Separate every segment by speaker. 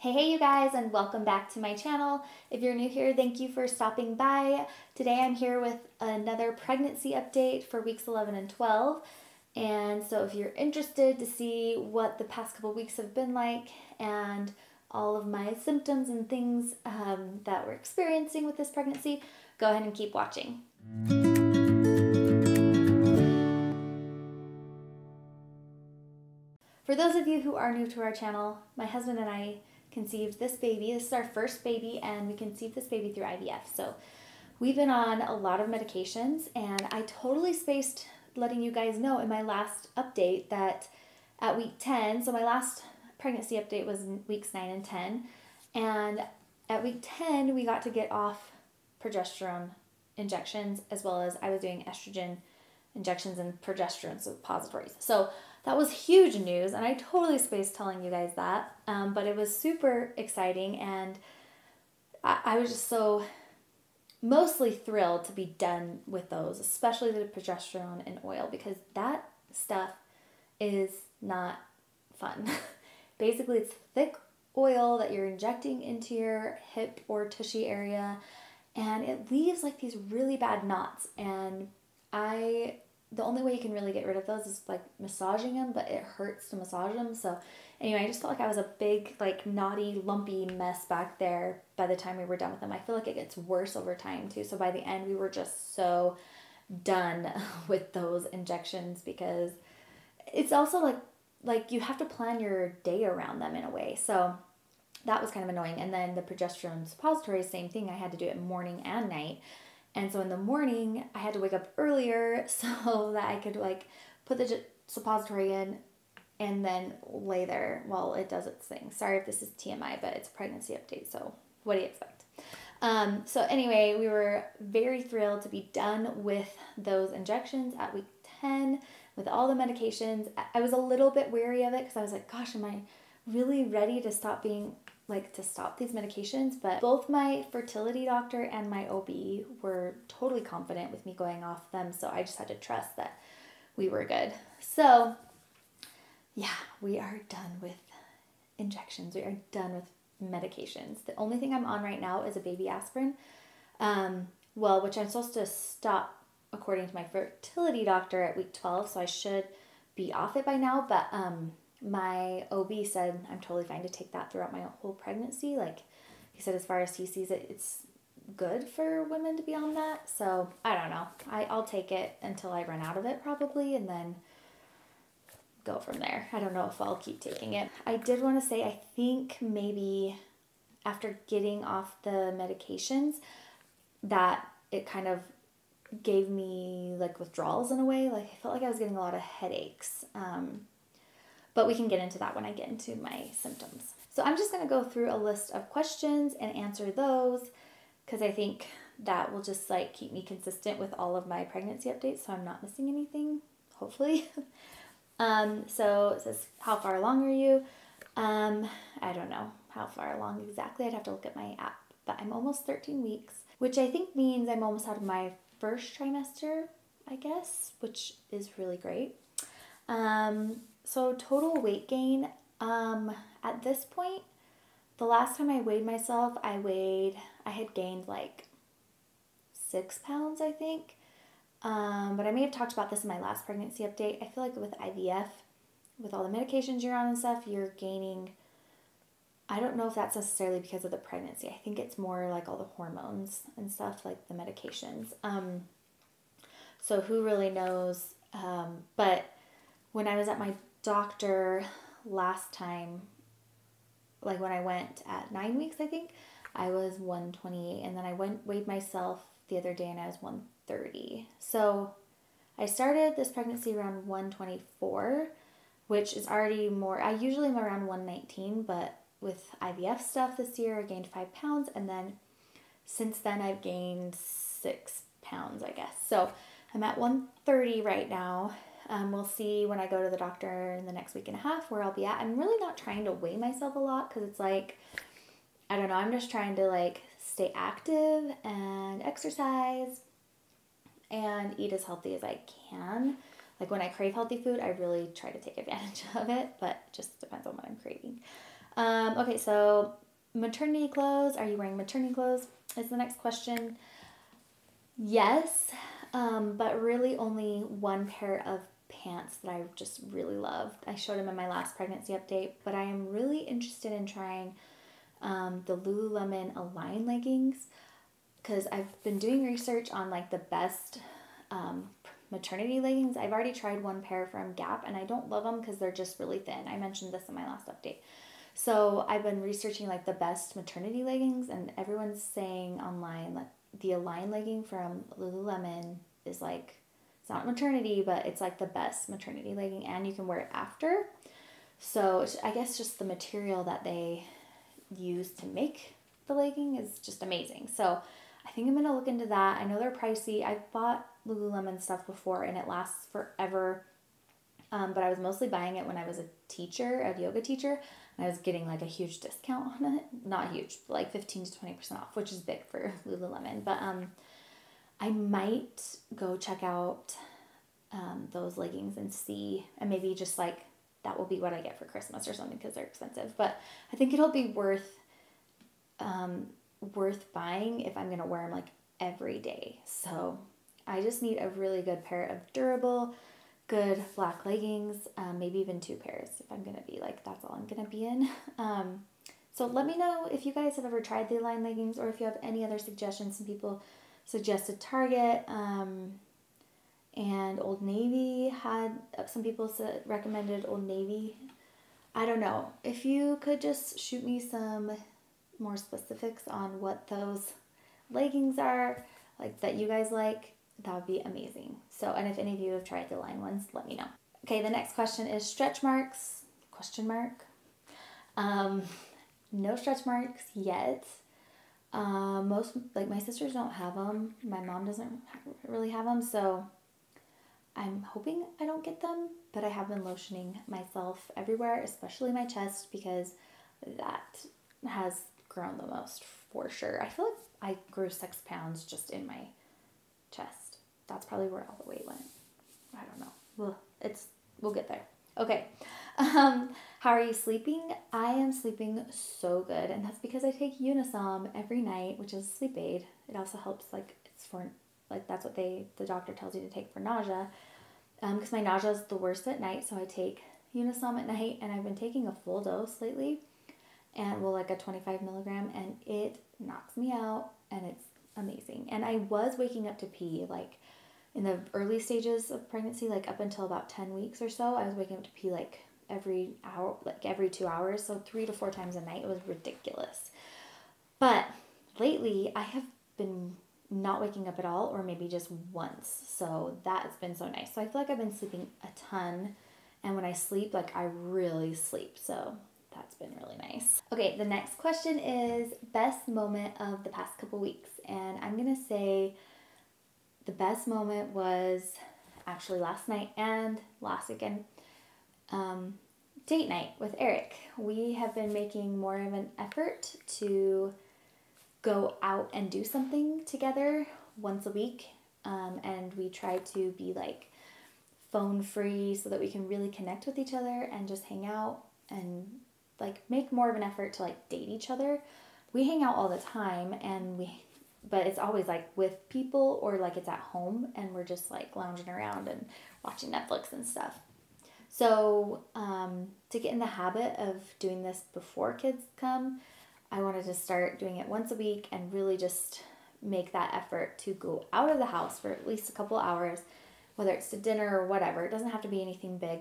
Speaker 1: Hey, hey, you guys, and welcome back to my channel. If you're new here, thank you for stopping by. Today I'm here with another pregnancy update for weeks 11 and 12. And so, if you're interested to see what the past couple weeks have been like and all of my symptoms and things um, that we're experiencing with this pregnancy, go ahead and keep watching. For those of you who are new to our channel, my husband and I conceived this baby. This is our first baby, and we conceived this baby through IVF. So we've been on a lot of medications, and I totally spaced letting you guys know in my last update that at week 10, so my last pregnancy update was in weeks 9 and 10, and at week 10, we got to get off progesterone injections as well as I was doing estrogen injections and progesterone suppositories. So that was huge news, and I totally spaced telling you guys that. Um, but it was super exciting, and I, I was just so mostly thrilled to be done with those, especially the progesterone in oil, because that stuff is not fun. Basically, it's thick oil that you're injecting into your hip or tushy area, and it leaves like these really bad knots. And I the only way you can really get rid of those is like massaging them, but it hurts to massage them. So anyway, I just felt like I was a big, like knotty, lumpy mess back there by the time we were done with them. I feel like it gets worse over time too. So by the end, we were just so done with those injections because it's also like like you have to plan your day around them in a way. So that was kind of annoying. And then the progesterone suppository, same thing. I had to do it morning and night. And so in the morning, I had to wake up earlier so that I could like put the suppository in and then lay there while it does its thing. Sorry if this is TMI, but it's a pregnancy update, so what do you expect? Um, so anyway, we were very thrilled to be done with those injections at week 10 with all the medications. I was a little bit wary of it because I was like, gosh, am I really ready to stop being like to stop these medications, but both my fertility doctor and my OB were totally confident with me going off them, so I just had to trust that we were good. So, yeah, we are done with injections. We are done with medications. The only thing I'm on right now is a baby aspirin. Um, well, which I'm supposed to stop according to my fertility doctor at week 12, so I should be off it by now, but um my OB said I'm totally fine to take that throughout my whole pregnancy. Like he said, as far as he sees it, it's good for women to be on that. So I don't know. I, I'll take it until I run out of it probably and then go from there. I don't know if I'll keep taking it. I did want to say, I think maybe after getting off the medications, that it kind of gave me like withdrawals in a way. Like I felt like I was getting a lot of headaches. Um, but we can get into that when I get into my symptoms. So I'm just going to go through a list of questions and answer those because I think that will just like keep me consistent with all of my pregnancy updates so I'm not missing anything, hopefully. um, so it says, How far along are you? Um, I don't know how far along exactly. I'd have to look at my app, but I'm almost 13 weeks, which I think means I'm almost out of my first trimester, I guess, which is really great. Um, so total weight gain, um, at this point, the last time I weighed myself, I weighed, I had gained like six pounds, I think. Um, but I may have talked about this in my last pregnancy update. I feel like with IVF, with all the medications you're on and stuff, you're gaining. I don't know if that's necessarily because of the pregnancy. I think it's more like all the hormones and stuff, like the medications. Um, so who really knows? Um, but when I was at my doctor last time, like when I went at nine weeks, I think, I was 128. And then I went weighed myself the other day and I was 130. So I started this pregnancy around 124, which is already more. I usually am around 119, but with IVF stuff this year, I gained five pounds. And then since then, I've gained six pounds, I guess. So I'm at 130 right now. Um, we'll see when I go to the doctor in the next week and a half where I'll be at. I'm really not trying to weigh myself a lot because it's like, I don't know, I'm just trying to like stay active and exercise and eat as healthy as I can. Like when I crave healthy food, I really try to take advantage of it, but it just depends on what I'm craving. Um, okay, so maternity clothes. Are you wearing maternity clothes? Is the next question. Yes, um, but really only one pair of pants that I just really love. I showed them in my last pregnancy update, but I am really interested in trying um, the Lululemon Align leggings because I've been doing research on like the best um, maternity leggings. I've already tried one pair from Gap and I don't love them because they're just really thin. I mentioned this in my last update. So I've been researching like the best maternity leggings and everyone's saying online that the Align legging from Lululemon is like it's not maternity, but it's like the best maternity legging and you can wear it after. So I guess just the material that they use to make the legging is just amazing. So I think I'm gonna look into that. I know they're pricey. I've bought Lululemon stuff before and it lasts forever. Um, but I was mostly buying it when I was a teacher, a yoga teacher, and I was getting like a huge discount on it. Not huge, like 15 to 20% off, which is big for Lululemon. But um, I might go check out um, those leggings and see, and maybe just like that will be what I get for Christmas or something because they're expensive. But I think it'll be worth um, worth buying if I'm gonna wear them like every day. So I just need a really good pair of durable, good black leggings, um, maybe even two pairs if I'm gonna be like that's all I'm gonna be in. Um, so let me know if you guys have ever tried the Align leggings or if you have any other suggestions. Some people suggested Target. Um, and Old Navy had uh, some people said recommended Old Navy. I don't know. If you could just shoot me some more specifics on what those leggings are, like that you guys like, that would be amazing. So, and if any of you have tried the Align ones, let me know. Okay, the next question is stretch marks? Question mark. Um, no stretch marks yet. Uh, most like my sisters don't have them. My mom doesn't really have them, so I'm hoping I don't get them. But I have been lotioning myself everywhere, especially my chest, because that has grown the most for sure. I feel like I grew six pounds just in my chest. That's probably where all the weight went. I don't know. Well, it's we'll get there. Okay. Um, how are you sleeping? I am sleeping so good, and that's because I take Unisom every night, which is sleep aid. It also helps like it's for like that's what they the doctor tells you to take for nausea. Um, because my nausea is the worst at night, so I take Unisom at night, and I've been taking a full dose lately and well like a 25 milligram and it knocks me out and it's amazing and i was waking up to pee like in the early stages of pregnancy like up until about 10 weeks or so i was waking up to pee like every hour like every two hours so three to four times a night. It was ridiculous. But lately i have been not waking up at all or maybe just once. So that's been so nice. So i feel like i've been sleeping a ton and when i sleep like i really sleep. So that's been really nice. Okay, the next question is best moment of the past couple weeks. And I'm to say the best moment was actually last night and last weekend. Um, date night with Eric. We have been making more of an effort to go out and do something together once a week. Um, and we try to be like phone free so that we can really connect with each other and just hang out and like make more of an effort to like date each other. We hang out all the time and we but it's always like with people or like it's at home and we're just like lounging around and watching Netflix and stuff. So, um, to get in the habit of doing this before kids come, I wanted to start doing it once a week and really just make that effort to go out of the house for at least a couple hours, whether it's to dinner or whatever. It doesn't have to be anything big.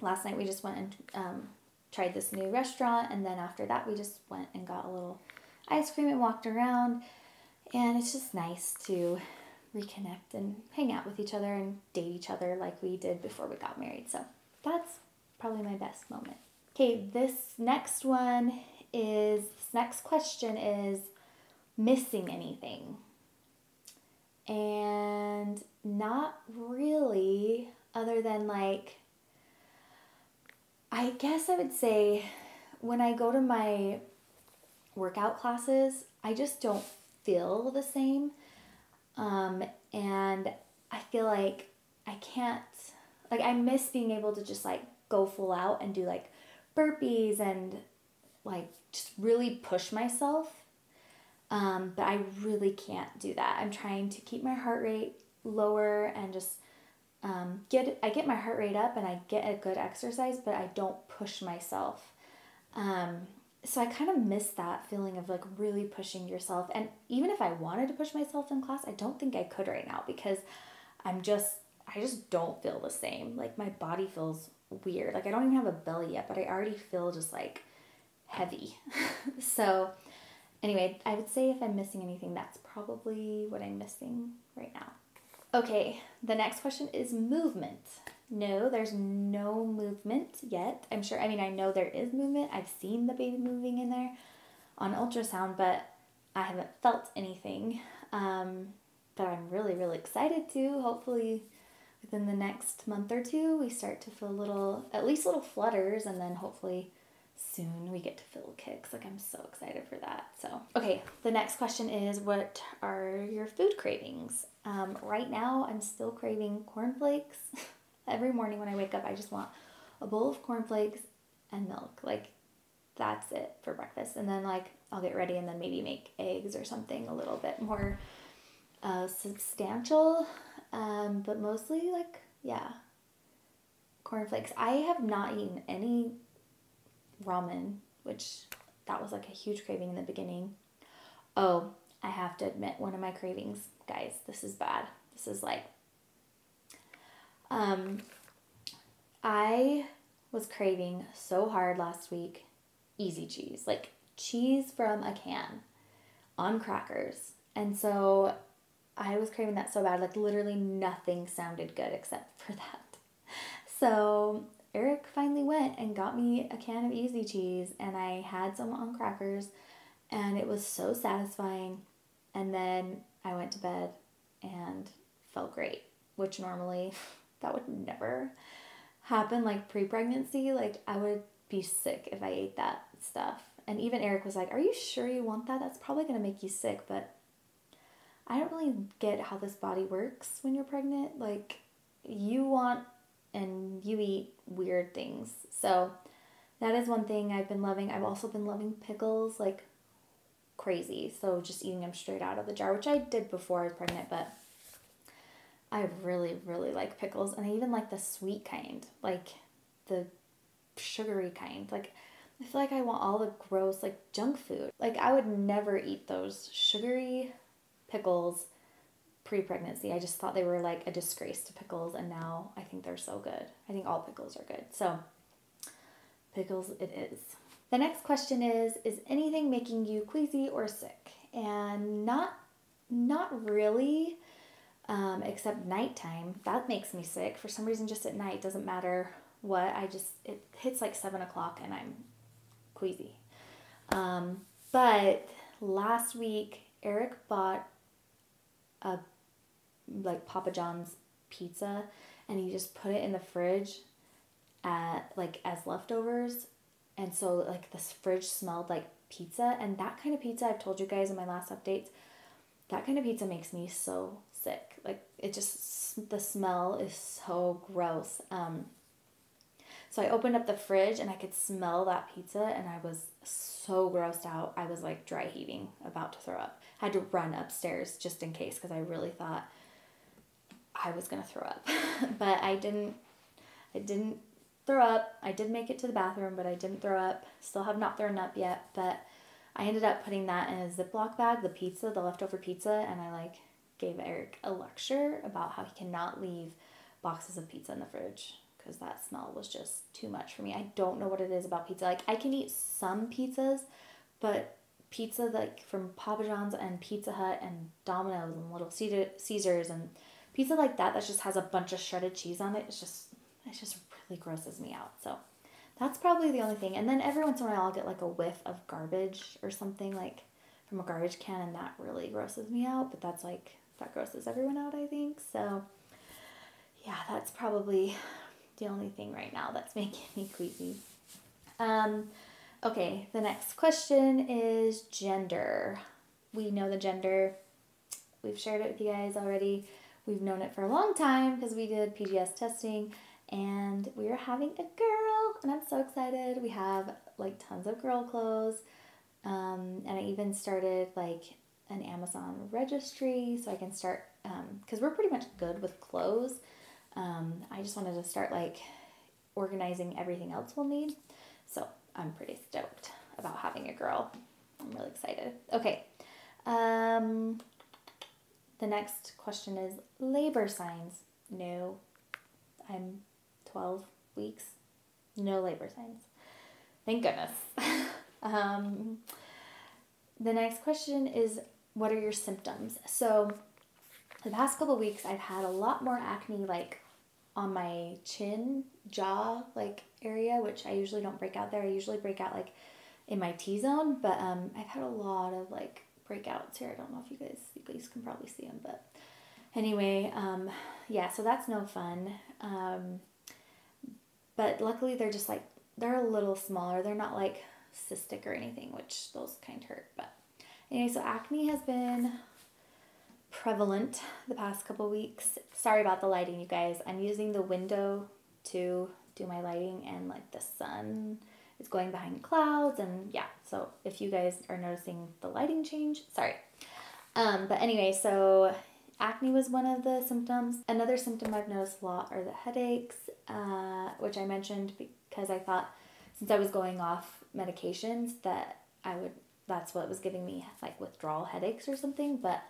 Speaker 1: Last night we just went and um, tried this new restaurant and then after that we just went and got a little ice cream and walked around and it's just nice to reconnect and hang out with each other and date each other like we did before we got married so that's probably my best moment. Okay this next one is this next question is missing anything. And not really other than like I guess I would say when I go to my workout classes, I just don't feel the same. Um, and I feel like I can't, like, I miss being able to just like go full out and do like burpees and like just really push myself. Um, but I really can't do that. I'm trying to keep my heart rate lower and just um, get I get my heart rate up and I get a good exercise, but I don't push myself. Um, so I kind of miss that feeling of like really pushing yourself. And even if I wanted to push myself in class, I don't think I could right now because I'm just I just don't feel the same. Like my body feels weird. Like I don't even have a belly yet, but I already feel just like heavy. so anyway, I would say if I'm missing anything, that's probably what I'm missing right now. Okay, the next question is movement. No, there's no movement yet. I'm sure, I mean, I know there is movement. I've seen the baby moving in there on ultrasound, but I haven't felt anything. Um, but I'm really, really excited to. Hopefully, within the next month or two, we start to feel little, at least little flutters, and then hopefully soon we get to feel kicks. Like, I'm so excited for that. So, okay, the next question is what are your food cravings? Um, right now, I'm still craving cornflakes. Every morning when I wake up, I just want a bowl of cornflakes and milk. Like, that's it for breakfast. And then, like, I'll get ready and then maybe make eggs or something a little bit more uh, substantial. Um, but mostly, like, yeah, cornflakes. I have not eaten any ramen, which that was like a huge craving in the beginning. Oh, I have to admit, one of my cravings, guys, this is bad. This is like, um, I was craving so hard last week easy cheese, like cheese from a can on crackers. And so I was craving that so bad, like literally nothing sounded good except for that. So Eric finally went and got me a can of easy cheese, and I had some on crackers, and it was so satisfying. And then I went to bed and felt great, which normally that would never happen like pre pregnancy. Like, I would be sick if I ate that stuff. And even Eric was like, Are you sure you want that? That's probably going to make you sick. But I don't really get how this body works when you're pregnant. Like, you want and you eat weird things. So, that is one thing I've been loving. I've also been loving pickles. Like, crazy. So just eating them straight out of the jar, which I did before I was pregnant, but I really, really like pickles. And I even like the sweet kind, like the sugary kind. Like, I feel like I want all the gross, like junk food. Like, I would never eat those sugary pickles pre pregnancy. I just thought they were like a disgrace to pickles, and now I think they're so good. I think all pickles are good. So, pickles it is. The next question is Is anything making you queasy or sick? And not, not really, um, except nighttime. That makes me sick. For some reason, just at night, doesn't matter what. I just, it hits like seven o'clock and I'm queasy. Um, but last week, Eric bought a like Papa John's pizza and he just put it in the fridge at like as leftovers and so like this fridge smelled like pizza and that kind of pizza I've told you guys in my last updates that kind of pizza makes me so sick. Like it just the smell is so gross. Um so I opened up the fridge and I could smell that pizza and I was so grossed out. I was like dry heaving about to throw up. I had to run upstairs just in case because I really thought I was gonna throw up. But I didn't I didn't throw up. I did make it to the bathroom, but I didn't throw up. Still have not thrown up yet, but I ended up putting that in a Ziploc bag, the pizza, the leftover pizza, and I like gave Eric a lecture about how he cannot leave boxes of pizza in the fridge because that smell was just too much for me. I don't know what it is about pizza. Like I can eat some pizzas, but pizza like from Papa John's and Pizza Hut and Domino's and Little Caesars and pizza like that that just has a bunch of shredded cheese on it. It's just it's just really grosses me out. So that's probably the only thing. And then every once in a while I'll get like a whiff of garbage or something like from a garbage can and that really grosses me out, but that's like that grosses everyone out, I think. So yeah, that's probably the only thing right now that's making me queasy. Um okay, the next question is gender. We know the gender. We've shared it with you guys already. We've known it for a long time because we did PGS testing and we are having a girl and I'm so excited. We have like tons of girl clothes. Um, and I even started like an Amazon registry so I can start because um, we're pretty much good with clothes. Um, I just wanted to start like organizing everything else we'll need. So I'm pretty stoked about having a girl. I'm really excited. Okay. Um, the next question is labor signs. No, I'm 12 weeks. No labor signs. Thank goodness. um, the next question is what are your symptoms? So, the past couple weeks, I've had a lot more acne, like on my chin, jaw, like area, which I usually don't break out there. I usually break out like in my T zone, but um, I've had a lot of like breakouts here. I don't know if you guys you guys can probably see them, but anyway, um, yeah. So that's no fun. Um, but luckily, they're just like they're a little smaller. They're not like cystic or anything, which those kind hurt. But anyway, so acne has been prevalent the past couple weeks. Sorry about the lighting, you guys. I'm using the window to do my lighting, and like the sun is going behind clouds, and yeah. So if you guys are noticing the lighting change, sorry. Um, but anyway, so acne was one of the symptoms. Another symptom I've noticed a lot are the headaches, uh, which I mentioned because I thought since I was going off medications that I would that's what was giving me like withdrawal headaches or something. But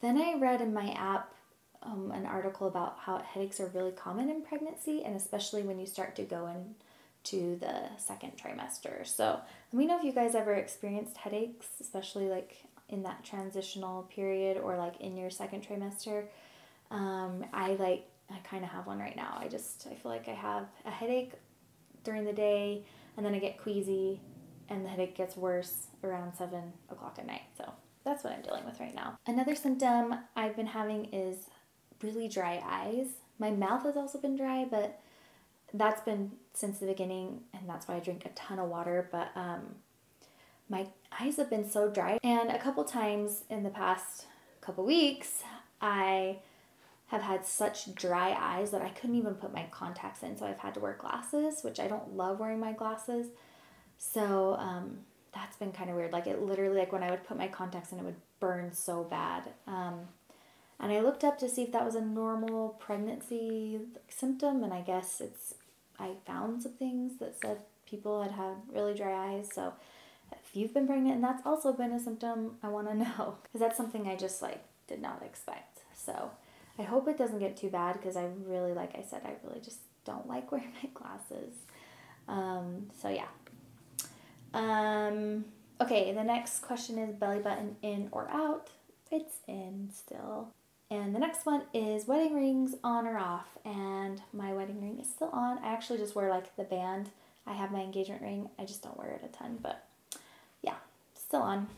Speaker 1: then I read in my app um, an article about how headaches are really common in pregnancy and especially when you start to go into the second trimester. So let me know if you guys ever experienced headaches, especially like in that transitional period or like in your second trimester. Um, I like I kind of have one right now. I just I feel like I have a headache during the day and then I get queasy and the headache gets worse around seven o'clock at night. So that's what I'm dealing with right now. Another symptom I've been having is really dry eyes. My mouth has also been dry, but that's been since the beginning, and that's why I drink a ton of water. But um, my eyes have been so dry, and a couple times in the past couple weeks, I have had such dry eyes that I couldn't even put my contacts in, so I've had to wear glasses, which I don't love wearing my glasses. So um, that's been kind of weird. Like it literally, like when I would put my contacts in, it would burn so bad. Um, and I looked up to see if that was a normal pregnancy symptom, and I guess it's. I found some things that said people had had really dry eyes. So if you've been pregnant and that's also been a symptom, I want to know because that's something I just like did not expect. So I hope it doesn't get too bad because I really, like I said, I really just don't like wearing my glasses. Um, so yeah, um, okay, the next question is belly button in or out? It's in still. And the next one is wedding rings on or off. And my wedding ring is still on. I actually just wear like the band. I have my engagement ring. I just don't wear it a ton, but yeah, still on.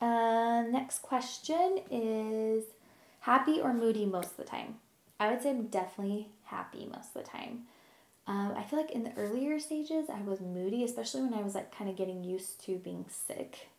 Speaker 1: Uh, next question is happy or moody most of the time? I would say I'm definitely happy most of the time. Um, I feel like in the earlier stages, I was moody, especially when I was like kind of getting used to being sick.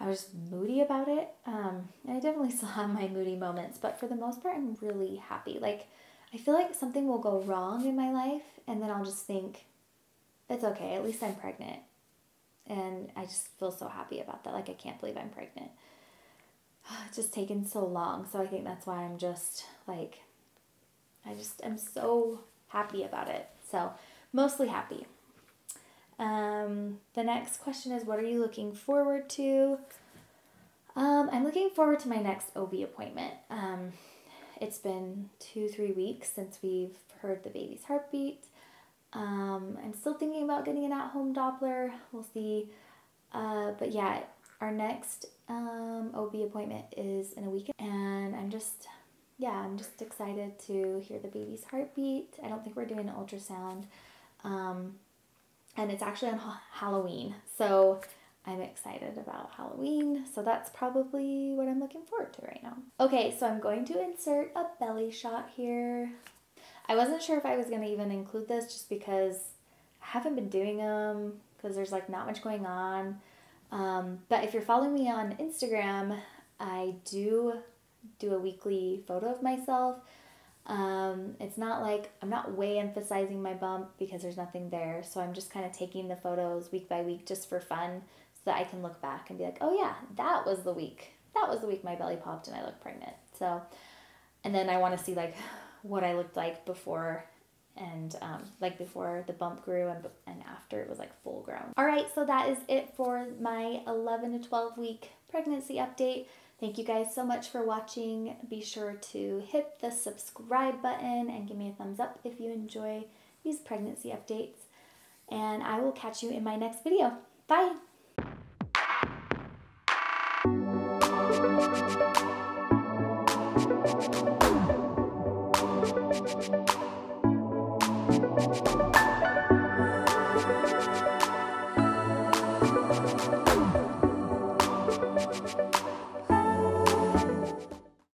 Speaker 1: I was moody about it. Um, and I definitely still have my moody moments, but for the most part, I'm really happy. Like, I feel like something will go wrong in my life, and then I'll just think, it's okay, at least I'm pregnant. And I just feel so happy about that. Like, I can't believe I'm pregnant. It's just taken so long. So I think that's why I'm just like, I just am so happy about it. So, mostly happy. Um, the next question is What are you looking forward to? Um, I'm looking forward to my next OB appointment. Um, it's been two, three weeks since we've heard the baby's heartbeat. Um, I'm still thinking about getting an at home Doppler. We'll see. Uh, but yeah, our next um, OB appointment is in a week, and I'm just yeah, I'm just excited to hear the baby's heartbeat. I don't think we're doing an ultrasound. Um, and it's actually on ha- Halloween. So I'm excited about Halloween. So that's probably what I'm looking forward to right now. Okay, so I'm going to insert a belly shot here. I wasn't sure if I was going to even include this just because I haven't been doing them because there's like not much going on. Um, but if you're following me on Instagram, I do do a weekly photo of myself. Um, it's not like I'm not way emphasizing my bump because there's nothing there. So I'm just kind of taking the photos week by week just for fun so that I can look back and be like, oh yeah, that was the week. That was the week my belly popped and I looked pregnant. So, and then I want to see like what I looked like before and um, like before the bump grew and, and after it was like full grown. All right, so that is it for my 11 to 12 week pregnancy update. Thank you guys so much for watching. Be sure to hit the subscribe button and give me a thumbs up if you enjoy these pregnancy updates. And I will catch you in my next video. Bye!